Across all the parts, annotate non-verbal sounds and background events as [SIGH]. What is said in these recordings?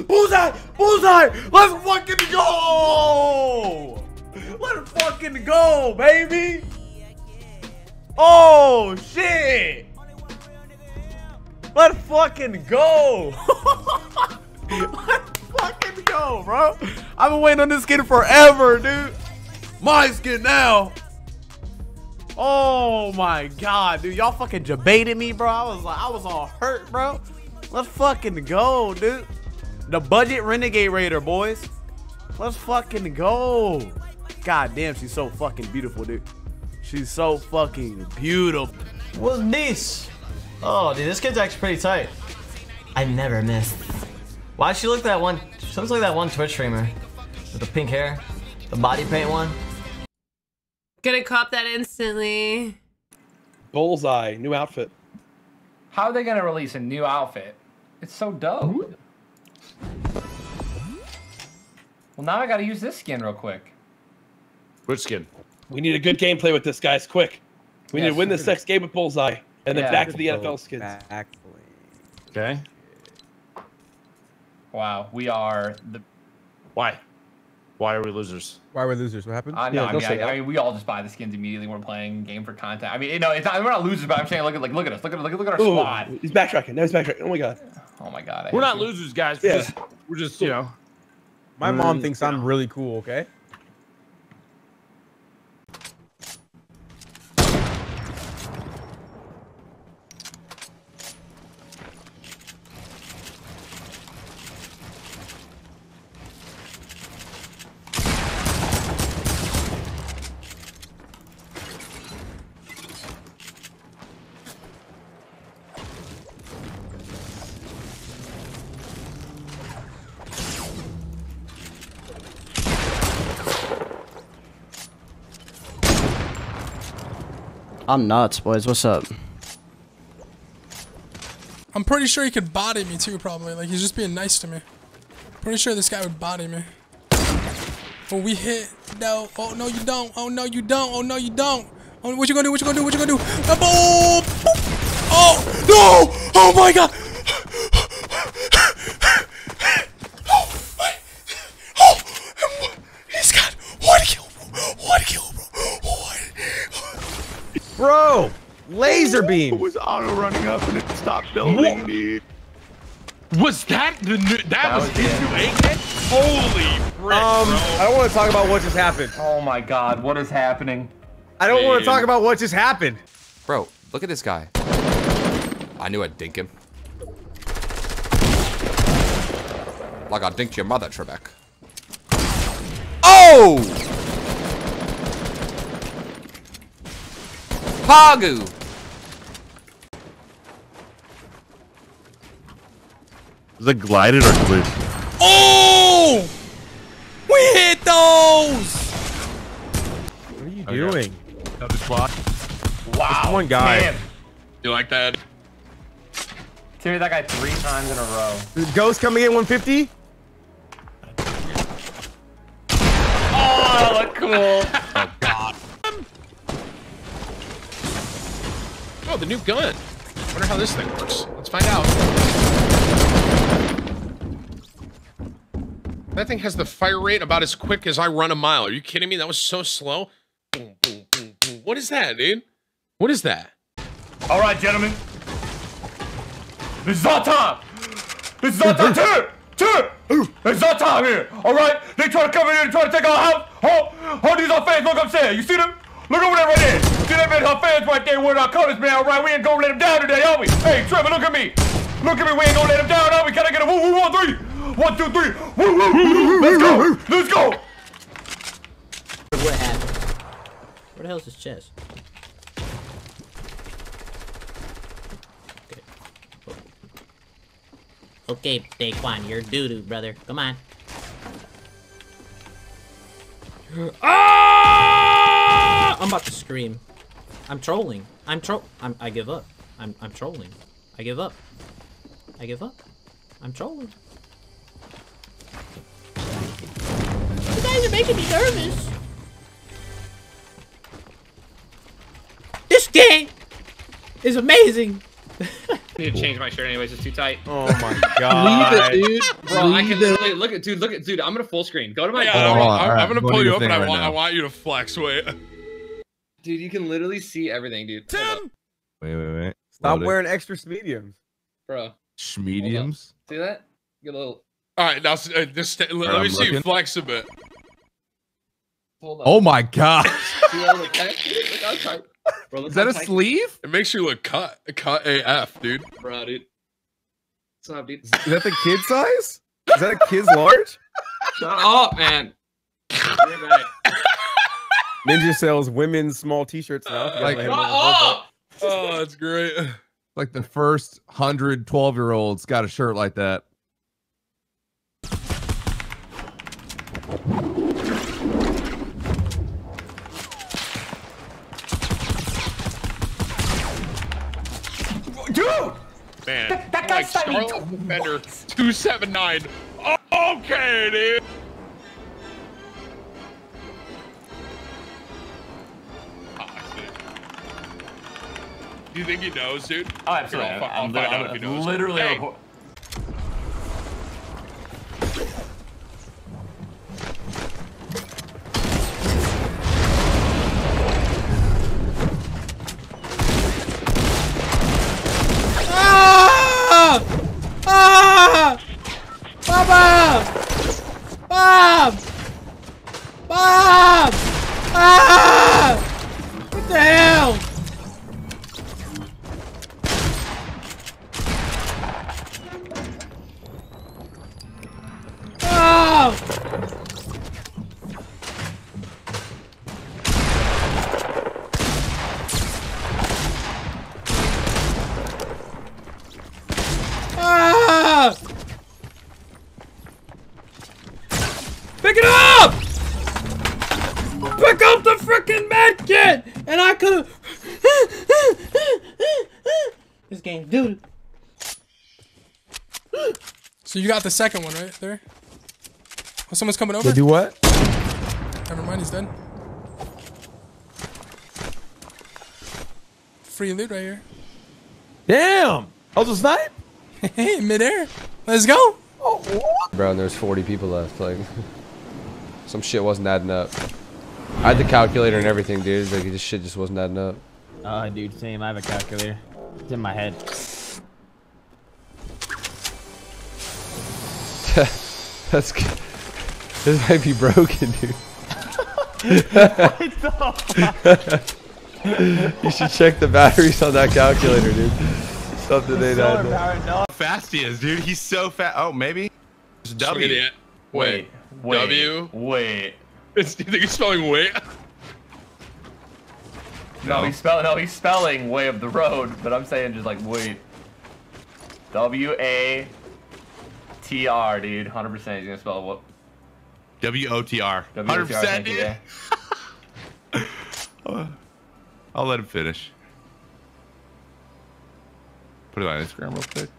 Bullseye! Bullseye! Let's fucking go! Let's fucking go, baby! Oh, shit! Let's fucking go! [LAUGHS] Let's fucking go, bro! I've been waiting on this skin forever, dude! My skin now! Oh my god, dude. Y'all fucking debated me, bro. I was like, I was all hurt, bro. Let's fucking go, dude. The budget renegade raider, boys. Let's fucking go. God damn, she's so fucking beautiful, dude. She's so fucking beautiful. What's this? Oh, dude, this kid's actually pretty tight. I never missed. Why she look that one? She looks like that one Twitch streamer with the pink hair, the body paint one. Gonna cop that instantly. Bullseye, new outfit. How are they gonna release a new outfit? It's so dope. Well, now I gotta use this skin real quick. Which skin? We need a good gameplay with this, guys. Quick. We need to win this super- next game with Bullseye, and then back to the NFL skins. Okay. Wow, we are the. Why? Why are we losers? Why are we losers? What happened? Uh, no, Yeah, I, don't mean, I. I mean, we all just buy the skins immediately. when We're playing game for content. I mean, you know, it's not, we're not losers, but I'm saying, look at like, look at us, look at look at look at our Ooh, squad. he's backtracking. Now he's backtracking. Oh my god. Oh my god, I We're not you. losers, guys. We're Yeah. just, we're just, you know. My mom thinks I'm really cool. Okay. I'm nuts, boys. What's up? I'm pretty sure he could body me too, probably. Like, he's just being nice to me. Pretty sure this guy would body me. Oh, we hit. No. Oh, no, you don't. Oh, no, you don't. Oh, no, you don't. Oh, what you gonna do? What you gonna do? What you gonna do? Oh, no! Oh, my God! Oh, my- oh, he's got one kill, bro. One kill, bro. One. Bro, laser beam. It was auto running up and it stopped building, dude. Was that the new, that, That was was his new AK? Holy frick, Um, bro. I don't want to talk about what just happened. Oh my god, what is happening? I don't want to talk about what just happened. Bro, look at this guy. I knew I'd dink him. Like I dinked your mother, Trebek. Oh! Pagu! Is it glided or glitched? Oh! We hit those! What are you doing? Another squad. Wow. one guy. Damn. You like that? Timmy, that guy three times in a row. Ghost coming in 150. Oh, look cool. The new gun. Wonder how this thing works. Let's find out. That thing has the fire rate about as quick as I run a mile. Are you kidding me? That was so slow. Boom, boom, boom, boom. What is that, dude? What is that? All right, gentlemen. This is our time. This is our time. Turn. This is our time here. All right. They try to come in here and try to take our house. Hold, oh, these are fans. Look upstairs. You see them? Look over there right there. See them in her fans right there wearing our colors, man. All right. We ain't gonna let them down today, are we? Hey, Trevor, look at me. Look at me. We ain't gonna let them down, are we? Can I get a woo woo one three? One two three. Woo woo woo. Let's go. Let's go. What happened? Where the hell's his chest? Okay, Daequan, you're doo doo, brother. Come on. Ah! I'm about to scream. I'm trolling. I'm tro. I'm. I give up. I'm. I'm trolling. I give up. I give up. I'm trolling. You guys are making me nervous. This game is amazing. I [LAUGHS] need to change my shirt anyways. It's too tight. Oh my [LAUGHS] god. Leave it, dude. Bro, I can literally look at dude. Look at dude. I'm gonna full screen. Go to my. Yeah, phone. I'm, Hold on, I'm- gonna go pull you your up and thing I right want, I want you to flex. Wait. Dude, you can literally see everything, dude. Hold up, Wait, wait, wait. Stop Loading. wearing extra mediums. bro. mediums. See that? Get a little. All right, now uh, just sta- let, I'm me see you flex a bit. Hold up. Oh my god. [LAUGHS] See how the text? Look how tight. Bro, Is that a tight- sleeve? It makes you look cut, cut AF, dude. Bro, dude. What's up, dude? Is that the kid size? Is that a kid's large? Shut up, man. You're. Ninja sells women's small t-shirts now. Like- let him Shut know what's up. up. Oh, that's great. [LAUGHS] Like the first 100 12 year olds got a shirt like that. Dude! Man, That- that guy's like fighting Scarlet Defender 279. Okay, dude. Do you think he knows, dude? Oh, Here, I'll, fi- I'll find out if he knows. literally. Hey, Ah! Ah! Bob! Bob! Pick up the freaking med kit! And I could've. [LAUGHS] this game, dude. So you got the second one right there. Oh, someone's coming over. They do what? Never mind, he's dead. Free loot right here. Damn! I was a snipe? [LAUGHS] Hey, midair. Let's go. Oh, Bro, and there's 40 people left. Like, [LAUGHS] some shit wasn't adding up. I had the calculator and everything, dude. Like, this shit just wasn't adding up. Uh, dude, same. I have a calculator. It's in my head. [LAUGHS] That's. good. This might be broken, dude. [LAUGHS] you should check the batteries on that calculator, dude. Something they don't How fast he is, dude. He's so fast. Oh, maybe. It's W. Idiot. Wait. wait, W. Wait. It's, you think he's spelling wait? No, he's spelling. No, he's spelling way up the road. But I'm saying just like wait. W A T R, dude. Hundred percent. He's gonna spell what? W O T R. W O T R, 100%, thank you, dude. yeah. [LAUGHS] I'll let him finish. Put it on Instagram real quick.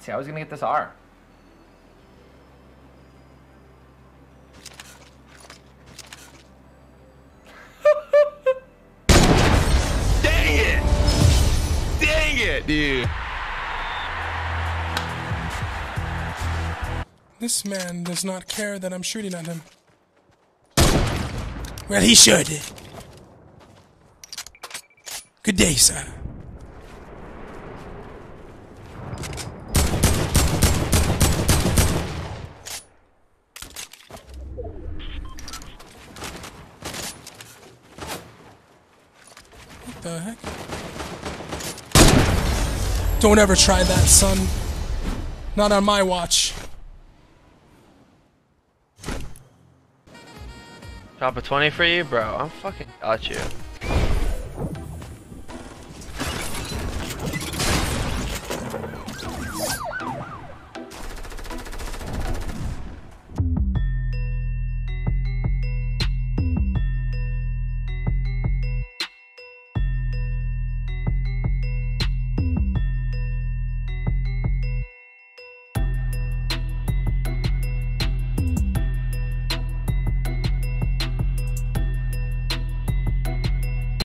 See, I was gonna get this R. Dang it, dude. This man does not care that I'm shooting at him. Well, he should. Good day, sir. What the heck? Don't ever try that, son. Not on my watch. Drop a 20 for you? Bro, I'm fucking got you.